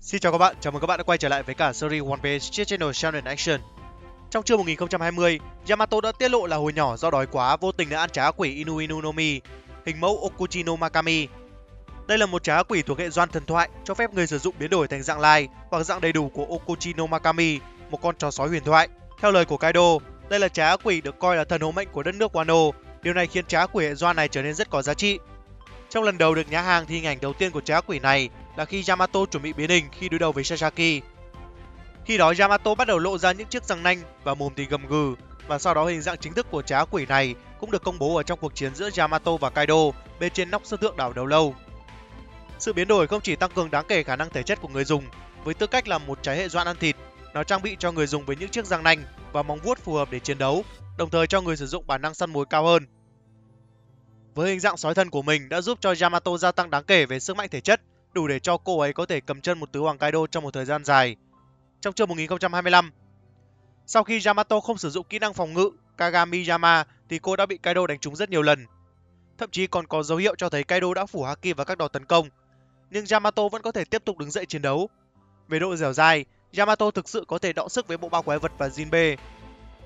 Xin chào các bạn, chào mừng các bạn đã quay trở lại với cả series One Piece trên channel Shonen Action. Trong chương 1020, Yamato đã tiết lộ là hồi nhỏ do đói quá vô tình đã ăn trái ác quỷ Inu Inu no Mi, hình mẫu Okuchi no Makami. Đây là một trái ác quỷ thuộc hệ doan thần thoại, cho phép người sử dụng biến đổi thành dạng lai hoặc dạng đầy đủ của Okuchi no Makami, một con chó sói huyền thoại. Theo lời của Kaido, đây là trái ác quỷ được coi là thần hộ mệnh của đất nước Wano. Điều này khiến trái ác quỷ hệ doan này trở nên rất có giá trị. Trong lần đầu được nhá hàng thì hình ảnh đầu tiên của trái ác quỷ này là khi Yamato chuẩn bị biến hình khi đối đầu với Sasaki. Khi đó Yamato bắt đầu lộ ra những chiếc răng nanh và mồm thì gầm gừ và sau đó hình dạng chính thức của trá quỷ này cũng được công bố ở trong cuộc chiến giữa Yamato và Kaido bên trên nóc sân thượng đảo đầu lâu. Sự biến đổi không chỉ tăng cường đáng kể khả năng thể chất của người dùng với tư cách là một trái hệ doan ăn thịt, nó trang bị cho người dùng với những chiếc răng nanh và móng vuốt phù hợp để chiến đấu, đồng thời cho người sử dụng bản năng săn mồi cao hơn. Với hình dạng sói thân của mình đã giúp cho Yamato gia tăng đáng kể về sức mạnh thể chất, đủ để cho cô ấy có thể cầm chân một tứ hoàng Kaido trong một thời gian dài. Trong chương 1025, sau khi Yamato không sử dụng kỹ năng phòng ngự Kagami Yama thì cô đã bị Kaido đánh trúng rất nhiều lần. Thậm chí còn có dấu hiệu cho thấy Kaido đã phủ Haki vào các đòn tấn công, nhưng Yamato vẫn có thể tiếp tục đứng dậy chiến đấu. Về độ dẻo dai, Yamato thực sự có thể đọ sức với bộ ba quái vật và Jinbe.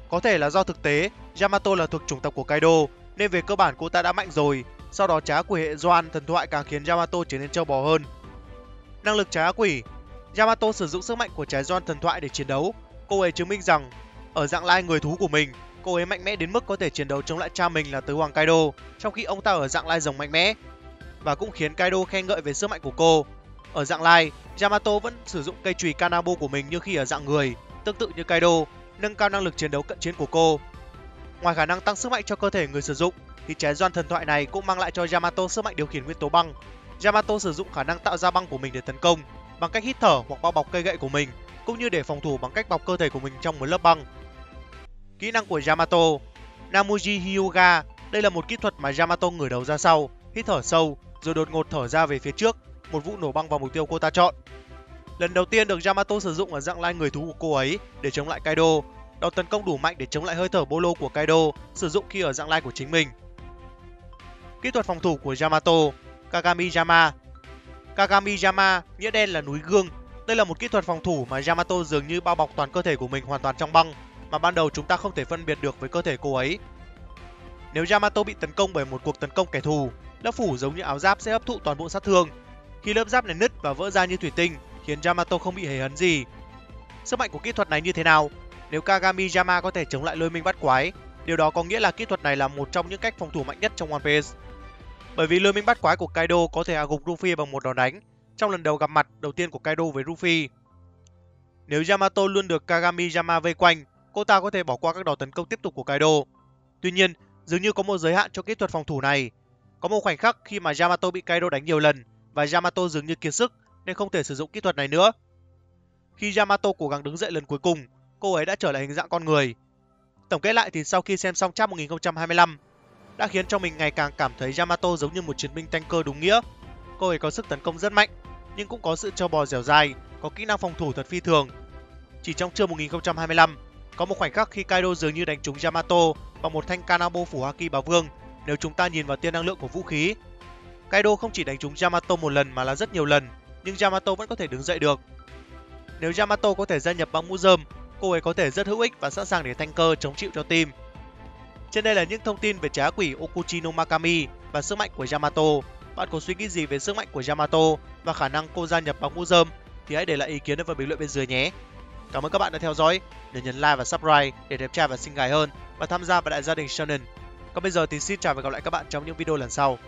Có thể là do thực tế, Yamato là thuộc chủng tộc của Kaido, nên về cơ bản cô ta đã mạnh rồi. Sau đó trá quỷ hệ Doan thần thoại càng khiến Yamato trở nên trâu bò hơn. Năng lực trá quỷ Yamato sử dụng sức mạnh của trái Doan thần thoại để chiến đấu. Cô ấy chứng minh rằng ở dạng lai người thú của mình, cô ấy mạnh mẽ đến mức có thể chiến đấu chống lại cha mình là tứ hoàng Kaido, trong khi ông ta ở dạng lai rồng mạnh mẽ. Và cũng khiến Kaido khen ngợi về sức mạnh của cô. Ở dạng lai, Yamato vẫn sử dụng cây chùy Kanabo của mình như khi ở dạng người, tương tự như Kaido, nâng cao năng lực chiến đấu cận chiến của cô. Ngoài khả năng tăng sức mạnh cho cơ thể người sử dụng, thì trái doan thần thoại này cũng mang lại cho Yamato sức mạnh điều khiển nguyên tố băng. Yamato sử dụng khả năng tạo ra băng của mình để tấn công bằng cách hít thở hoặc bao bọc cây gậy của mình, cũng như để phòng thủ bằng cách bọc cơ thể của mình trong một lớp băng. Kỹ năng của Yamato Namuji Hyuga Đây là một kỹ thuật mà Yamato ngửa đầu ra sau, hít thở sâu, rồi đột ngột thở ra về phía trước, một vụ nổ băng vào mục tiêu cô ta chọn. Lần đầu tiên được Yamato sử dụng ở dạng lai người thú của cô ấy để chống lại Kaido, đòn tấn công đủ mạnh để chống lại hơi thở bolo của Kaido sử dụng khi ở dạng lai của chính mình. Kỹ thuật phòng thủ của Yamato Kagami Yama Kagami Yama nghĩa đen là núi gương. Đây là một kỹ thuật phòng thủ mà Yamato dường như bao bọc toàn cơ thể của mình hoàn toàn trong băng, mà ban đầu chúng ta không thể phân biệt được với cơ thể cô ấy. Nếu Yamato bị tấn công bởi một cuộc tấn công kẻ thù, lớp phủ giống như áo giáp sẽ hấp thụ toàn bộ sát thương. Khi lớp giáp này nứt và vỡ ra như thủy tinh, khiến Yamato không bị hề hấn gì. Sức mạnh của kỹ thuật này như thế nào? Nếu Kagami Yama có thể chống lại lôi minh bắt quái, điều đó có nghĩa là kỹ thuật này là một trong những cách phòng thủ mạnh nhất trong One Piece. Bởi vì lôi minh bắt quái của Kaido có thể hạ gục Luffy bằng một đòn đánh trong lần đầu gặp mặt đầu tiên của Kaido với Luffy. Nếu Yamato luôn được Kagami Yama vây quanh, cô ta có thể bỏ qua các đòn tấn công tiếp tục của Kaido. Tuy nhiên, dường như có một giới hạn cho kỹ thuật phòng thủ này. Có một khoảnh khắc khi mà Yamato bị Kaido đánh nhiều lần và Yamato dường như kiệt sức nên không thể sử dụng kỹ thuật này nữa. Khi Yamato cố gắng đứng dậy lần cuối cùng, cô ấy đã trở lại hình dạng con người. Tổng kết lại thì sau khi xem xong chap 1025, đã khiến cho mình ngày càng cảm thấy Yamato giống như một chiến binh tanker đúng nghĩa. Cô ấy có sức tấn công rất mạnh, nhưng cũng có sự trâu bò dẻo dài, có kỹ năng phòng thủ thật phi thường. Chỉ trong trưa 1025, có một khoảnh khắc khi Kaido dường như đánh trúng Yamato bằng một thanh Kanabo phủ Haki bá vương nếu chúng ta nhìn vào tiên năng lượng của vũ khí. Kaido không chỉ đánh trúng Yamato một lần mà là rất nhiều lần, nhưng Yamato vẫn có thể đứng dậy được. Nếu Yamato có thể gia nhập băng mũ rơm, cô ấy có thể rất hữu ích và sẵn sàng để thanh cơ chống chịu cho team. Trên đây là những thông tin về trái quỷ Okuchi no Makami và sức mạnh của Yamato. Bạn có suy nghĩ gì về sức mạnh của Yamato và khả năng cô gia nhập bóng mũ dơm thì hãy để lại ý kiến ở phần bình luận bên dưới nhé. Cảm ơn các bạn đã theo dõi. Đừng nhấn like và subscribe để đẹp trai và xinh gái hơn và tham gia vào đại gia đình Shonen. Còn bây giờ thì xin chào và gặp lại các bạn trong những video lần sau.